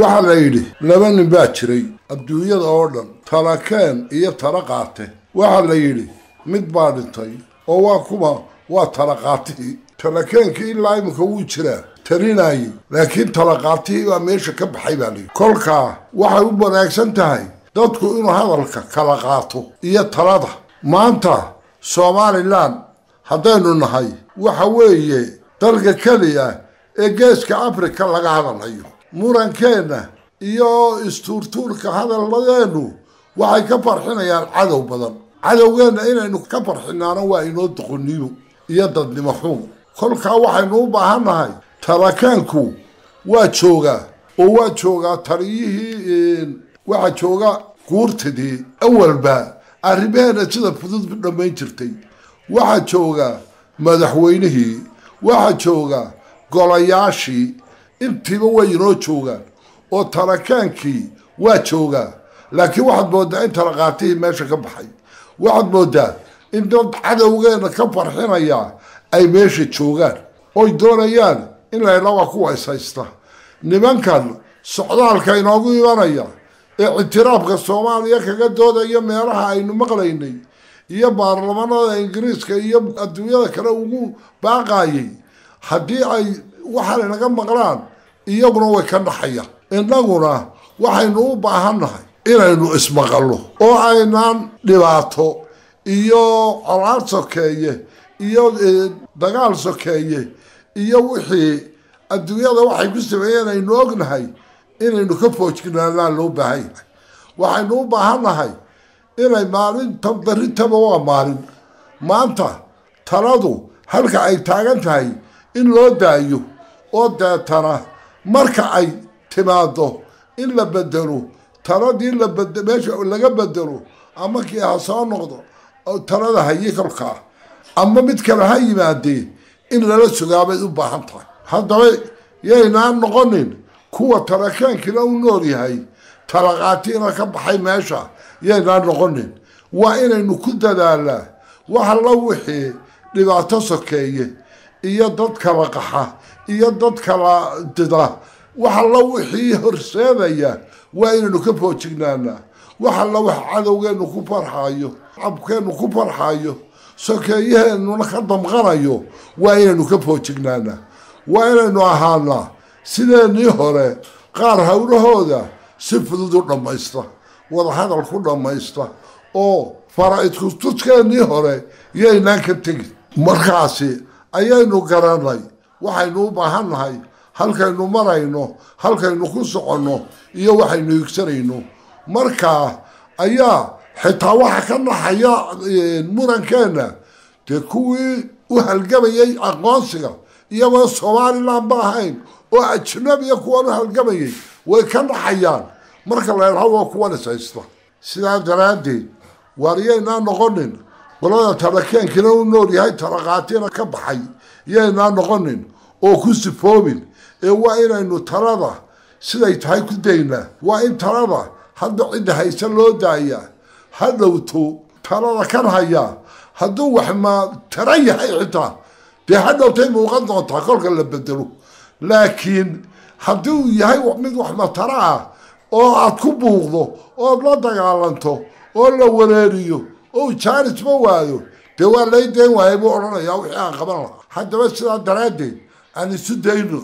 waxaa la yidhi laba nin baa jiray adduunyada oo dhan talakeen iyo tala qaate waxaa la yidhi mid baa dhintay oo waa kuma waa talaqaatihii talakeenkii ilaa iminka wuu jiraa talinayay laakiin talaqaatihii baa meesha ka baxay baa layidhi kolkaa waxay u wanaagsan tahay dadku inuu hadalka kala qaato iyo talada. Maanta somalilan haddaynu nahay waxa weeye dalka keliya ee geeska africa laga hadalhayo murankeenna iyo istuurtuurka hadaladeennu waxay ka farxinayaan cadow badan. Cadowgeenna inaynu ka farxinaana waa inoo doqoniimo iyo dadnimo xun kolkaa waxaynu u baahannahay talakaanku waa joogaa oo waa joogaa taliyihii waxaa jooga guurtadii awalba arrimaheena sida fudud dhammayn jirtay waxaa jooga madaxweynihii waxaa jooga golayaashii intiiba way inoo joogaan oo tarakaankii waa joogaa laakiin waxaad moodaa in talaqaatihii meesha ka baxay. Waxaad moodaa in dad cadowgeena ka farxinaya ay meesha joogaan. Oy doonayaan in layla waa kuwa nimankan socdaalka inoogu imanaya ictiraafka soomaaliya kaga doodaya meelaha aynu maqlaynay iyo baarlamanada ingiriiska iyo adduunyada kale ugu baaqayay. Haddii ay waxaan naga maqlaan iyaguna way ka dhaxayaan innaguna waxaynu u baahannahay inaynu ismaqallo oo aynaan dhibaato iyo colaad sokeeye iyo dagaal sokeeye iyo wixii adduunyada waxay ku sameeyeen aynu ognahay inaynu ka foojignaanaan loo baahan yahay. Waxaynu u baahannahay inay maalinta darintaba waa maalin. Maanta taladu halka ay taagan tahay in loo daayo oo deetana marka ay timaado in la bedelo taladii meesha laga bedelo ama kii ha soo noqdo talada hayi kolkaa ama mid kale ha yimaadee in lala sugaabay u baahan tahay. Haddaba yaynaan noqonin kuwa tarakaankina u nool yahay talaqaatiina ka baxay meesha yaynaan noqonin. Waa inaynu ku dadaalaa wax alla wixii dhibaato sokeeye iyo dad kala qaxa iyo dad kala dida. Wax alla wixii horseedaya waa inaynu ka foojignaanaa wax alla wax cadowgeenu ku farxayo cabkeenu ku farxayo sokeeyaheenuna ka damqanayo waa inaynu ka foojignaanaa waa inaynu ahaanaa sideenii hore qaar howlahooda si fudud u dhammaysta wadahadal ku dhammaysta oo fara-idkustudkeenii hore yaynaan ka tegin markaasi ayaynu garanay waxaynu u baahannahay halkaynu marayno halkaynu ku soconno iyo waxaynu higsanayno markaa ayaa xitaa waxa ka naxaya murankeenna dee kuwii u halgamayay aqoonsiga iyagoo somalilan ba ahayn oo ajnabiya kuwan u halgamayay way ka naxayaan. Marka la idhaho waa kuwan is haysta sidaa daraaddeed waariyaynaa noqonin qolada talakeenkina u nool yahay talaqaatiina ka baxay yaynaa noqonin oo ku sifoobin ee waa inaynu talada siday tahay ku daynaa waa in talada hadda cidda haysa loo daayaa ha dhowto talada kan hayaa hadduu wax ma tara yahay xitaa. Dee ha dhowtay muuqan doontaa kolka la bedelo laakiin haddii uu yahay mid wax matara ah oo aad ku buuqdo ood la dagaalanto oo la wareeriyo oo jaanisma waayo dee waa lay dayn waaya buu odhanayaa wixii aan qaban lahaa. Haddaba sidaa daraaddeed aan isu dayno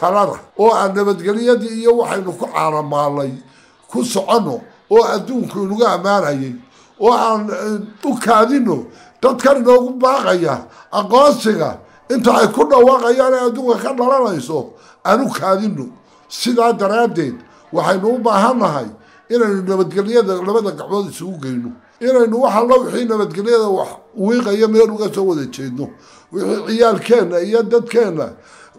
talada oo aan nabadgelyadii iyo waxaynu ku caaramaalnay ku soconno oo adduunku inuga ammaanayay oo aan u kaadino dadkan inoogu baaqaya aqoonsiga inta ay ku dhawaaqayaan ee adduunka ka dhalanayso aan u kaadino sidaa daraaddeed waxaynu u baahannahay inaynu nabadgelyada labada gacmood isugu geyno. Inaynu wax alla wixii nabadgelyada wax wiiqaya meel uga soo wada jeedno. Wixii ciyaalkeenna iyo dadkeenna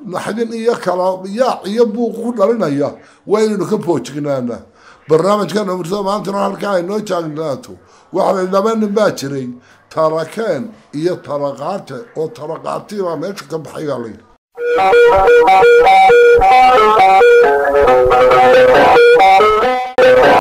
naxdin iyo kala yaac iyo buuq ku dhalinaya waa inaynu ka foojignaana barnaamijkan umurtada maantana halkaa ay noo jaagnaato. Waxaa laba nin baa jiray tarakeen iyo talaqaate oo talaqaatii baa meesha ka baxay baa layidhi